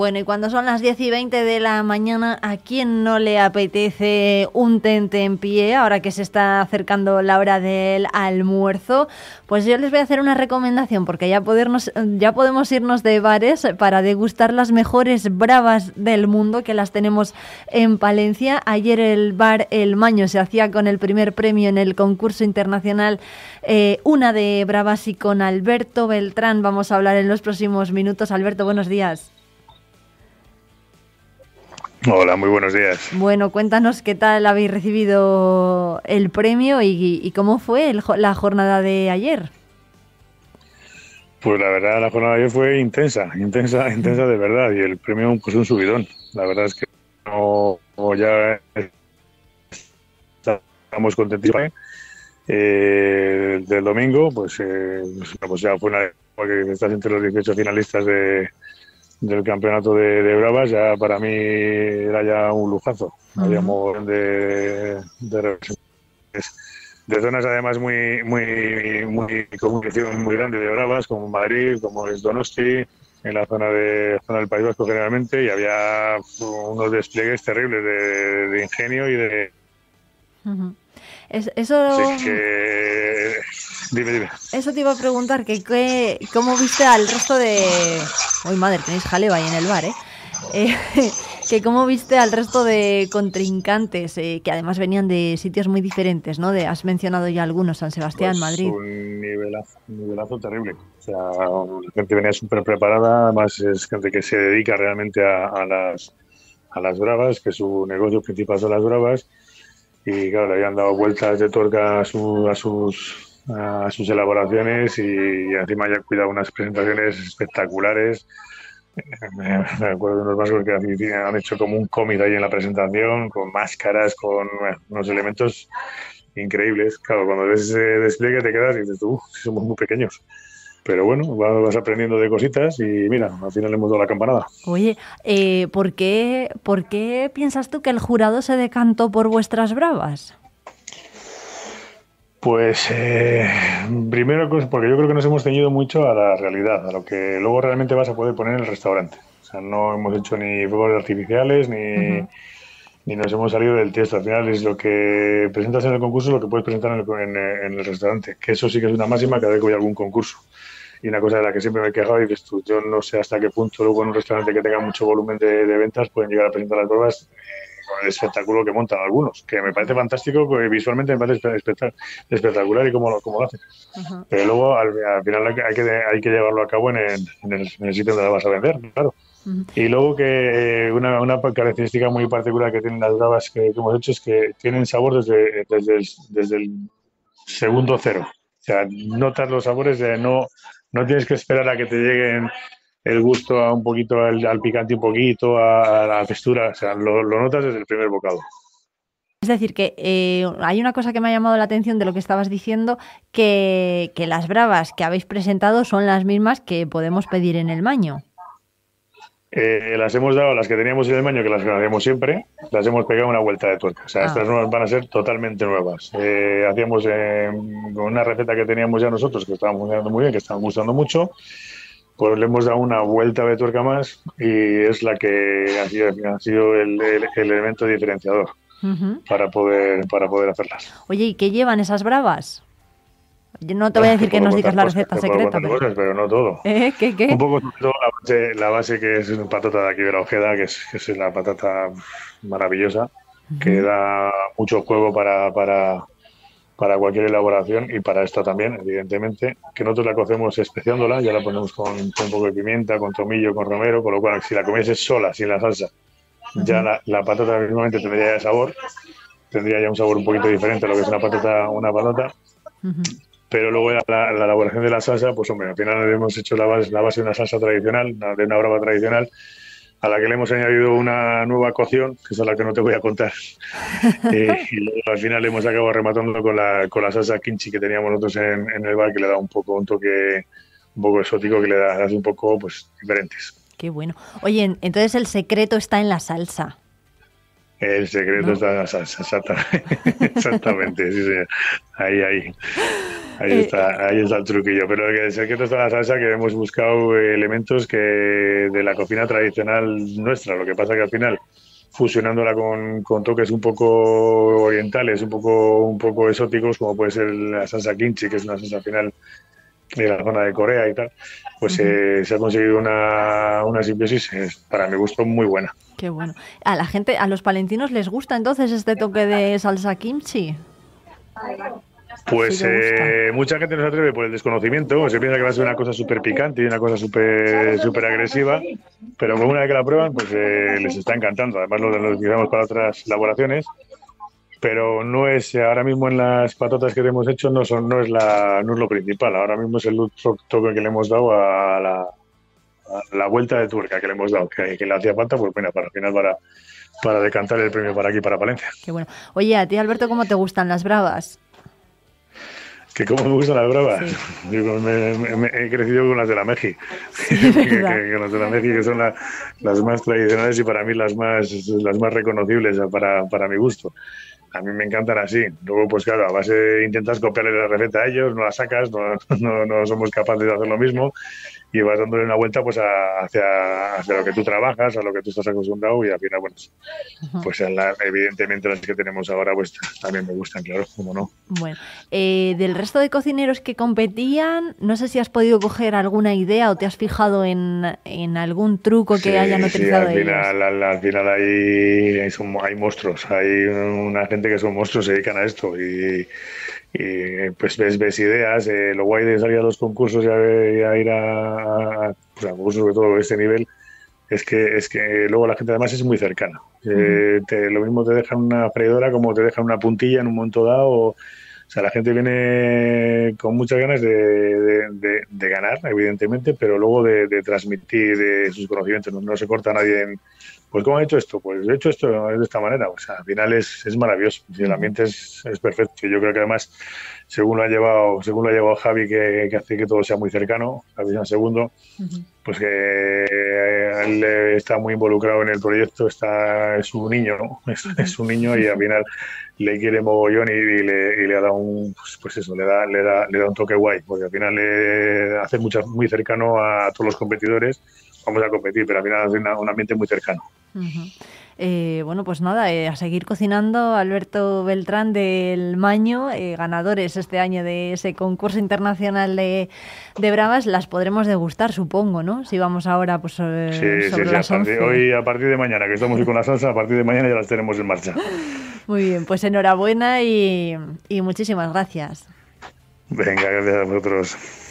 Bueno, y cuando son las 10 y 20 de la mañana, ¿a quién no le apetece un tente en pie ahora que se está acercando la hora del almuerzo? Pues yo les voy a hacer una recomendación porque ya, podernos, ya podemos irnos de bares para degustar las mejores bravas del mundo que las tenemos en Palencia. Ayer el bar El Maño se hacía con el primer premio en el concurso internacional eh, Una de Bravas y con Alberto Beltrán vamos a hablar en los próximos minutos. Alberto, buenos días. Hola, muy buenos días. Bueno, cuéntanos qué tal habéis recibido el premio y, cómo fue la jornada de ayer. Pues la verdad, la jornada de ayer fue intensa, intensa, intensa de verdad. Y el premio, pues un subidón. La verdad es que no, ya estamos contentos. Eh, del domingo, pues, eh, pues ya fue una que estás entre los 18 finalistas de, del campeonato de, Bravas, ya para mí era ya un lujazo. Habíamos de, de, de, zonas además muy, muy, muy, muy grande de Bravas, como Madrid, como es Donosti, en la zona de zona del País Vasco generalmente, y había unos despliegues terribles de, ingenio y de eso... Dime, dime. Eso te iba a preguntar, que, ¿cómo viste al resto de... Uy, madre, tenéis jaleo ahí en el bar, ¿eh? eh que cómo viste al resto de contrincantes, eh, que además venían de sitios muy diferentes, ¿no? De, has mencionado ya algunos, San Sebastián, pues Madrid. Un nivelazo, un nivelazo terrible. O sea, la gente venía súper preparada, además es gente que se dedica realmente a, a, las, a las bravas, que su negocio principal son las bravas, y claro, le habían dado vueltas de tuerca a, sus a sus elaboraciones y, encima ya cuidado unas presentaciones espectaculares. Me, acuerdo de unos vascos que han hecho como un cómic ahí en la presentación, con máscaras, con unos elementos increíbles. Claro, cuando ves ese despliegue te quedas y dices, uff, somos muy pequeños. Pero bueno, vas aprendiendo de cositas y mira, al final hemos dado la campanada. Oye, eh, ¿por, qué, ¿por qué piensas tú que el jurado se decantó por vuestras bravas? Pues eh, primero, porque yo creo que nos hemos ceñido mucho a la realidad, a lo que luego realmente vas a poder poner en el restaurante. O sea, no hemos hecho ni fuegos artificiales ni, ni nos hemos salido del texto. Al final es lo que presentas en el concurso, lo que puedes presentar en el, en el restaurante. Que eso sí que es una máxima cada vez que voy a algún concurso y una cosa de la que siempre me he quejado y dices tú, yo no sé hasta qué punto luego en un restaurante que tenga mucho volumen de, ventas pueden llegar a presentar las pruebas con el espectáculo que montan algunos, que me parece fantástico, porque visualmente me parece espectacular y cómo, cómo lo hacen. Pero luego al, final hay que, hay que llevarlo a cabo en el, en el, sitio donde la vas a vender, claro. Y luego que eh, una, una, característica muy particular que tienen las bravas que, hemos hecho es que tienen sabor desde, desde, el, desde el segundo cero. O sea, notas los sabores de no, no tienes que esperar a que te lleguen el gusto a un poquito al, picante un poquito, a, la textura, o sea, lo, notas desde el primer bocado. Es decir, que eh, hay una cosa que me ha llamado la atención de lo que estabas diciendo, que, que las bravas que habéis presentado son las mismas que podemos pedir en el maño. Eh, las hemos dado, las que teníamos en el baño, que las hacíamos siempre, las hemos pegado una vuelta de tuerca. O sea, estas ah. nuevas van a ser totalmente nuevas. Eh, hacíamos eh, una receta que teníamos ya nosotros, que estaba funcionando muy bien, que estaba gustando mucho, pues le hemos dado una vuelta de tuerca más y es la que ha sido, el, elemento diferenciador para, poder, para poder hacerlas. Oye, ¿y qué llevan esas bravas? Yo no te voy a decir que nos digas la receta secreta. Pero... no todo. ¿Eh? ¿Qué, qué? Un poco la base, que es una patata de aquí de la Ojeda, que es, que es la patata maravillosa, que da mucho juego para, para, para cualquier elaboración y para esta también, evidentemente, que nosotros la cocemos especiándola, ya la ponemos con, un poco de pimienta, con tomillo, con romero, con lo cual si la comieses sola, sin la salsa, ya la, la, patata mismamente tendría ya sabor, tendría ya un sabor un poquito diferente a lo que es una patata, una patata pero luego la, la, elaboración de la salsa, pues hombre, al final hemos hecho la base, la base de una salsa tradicional, de una brava tradicional, a la que le hemos añadido una nueva cocción, que es la que no te voy a contar. Eh, y luego al final hemos acabado rematando con la, con la salsa kimchi que teníamos nosotros en, en, el bar, que le da un poco un toque un poco exótico, que le da un poco pues diferentes. Qué bueno. Oye, entonces el secreto está en la salsa. El secreto está en la salsa, exactamente, sí, ahí, ahí. Ahí, eh, está, ahí está el truquillo. Pero el secreto está en la salsa que hemos buscado elementos que de la cocina tradicional nuestra. Lo que pasa que al final, fusionándola con, con toques un poco orientales, un poco, un poco exóticos, como puede ser la salsa kimchi, que es una salsa final de la zona de Corea y tal, pues eh, se ha conseguido una, una simbiosis, para mi gusto, muy buena. Qué bueno. ¿A la gente, a los palentinos les gusta entonces este toque de salsa kimchi? Pues eh, mucha gente no se atreve por el desconocimiento, se piensa que va a ser una cosa súper picante y una cosa súper super agresiva, pero una vez que la prueban, pues eh, les está encantando. Además lo, lo utilizamos para otras elaboraciones pero no es ahora mismo en las patatas que hemos hecho no son no es la no es lo principal. Ahora mismo es el toque que le hemos dado a la, la vuelta de tuerca que le hemos dado que, que le hacía falta pues bueno para al final para para decantar el premio para aquí para Palencia. Qué bueno. Oye a ti Alberto cómo te gustan las bravas que cómo me gustan las bravas. me, he crecido con las de la Meji. que, las de la Meji que son las más tradicionales y para mí las más las más reconocibles para, para mi gusto a mí me encantan así. Luego, pues claro, a base intentas copiarle la receta a ellos, no la sacas, no, no, no somos capaces de hacer lo mismo y vas dándole una vuelta pues hacia, hacia, lo que tú trabajas, a lo que tú estás acostumbrado y al final, bueno, pues evidentemente las que tenemos ahora pues también me gustan, claro, como no. Bueno, eh, del resto de cocineros que competían, no sé si has podido coger alguna idea o te has fijado en, en algún truco que hayan utilizado sí, al final, al, final hay, hay, hay monstruos, hay una gente que son monstruos, se dedican a esto y y pues ves, ves ideas. Eh, lo guay de salir a los concursos y a, ir a, pues a, concursos de todo este nivel es que es que luego la gente además es muy cercana. Eh, lo mismo te dejan una freidora como te dejan una puntilla en un momento dado. O, sea, la gente viene con muchas ganas de, de, de, ganar, evidentemente, pero luego de, transmitir sus conocimientos. No, no, se corta nadie en, pues ¿cómo ha hecho esto? Pues he hecho esto de esta manera. O sea, al final es, es maravilloso. el ambiente es, es, perfecto. Yo creo que además, según lo ha llevado, según lo ha llevado Javi, que, que hace que todo sea muy cercano, Javi en segundo, pues que él está muy involucrado en el proyecto, está, es un niño, ¿no? Es, un niño y al final le quiere mogollón y, y, le, y le dado un, pues, pues, eso, le da, le da, le da un toque guay, porque al final le hace mucho, muy cercano a todos los competidores vamos a competir, pero al final es un ambiente muy cercano. Eh, bueno, pues nada, eh, a seguir cocinando. Alberto Beltrán del Maño, eh, ganadores este año de ese concurso internacional de, de, Bravas, las podremos degustar, supongo, ¿no? Si vamos ahora pues, sobre sí, sí, las Hoy, a partir de mañana, que estamos con la salsa, a partir de mañana ya las tenemos en marcha. Muy bien, pues enhorabuena y, y muchísimas gracias. Venga, gracias a vosotros.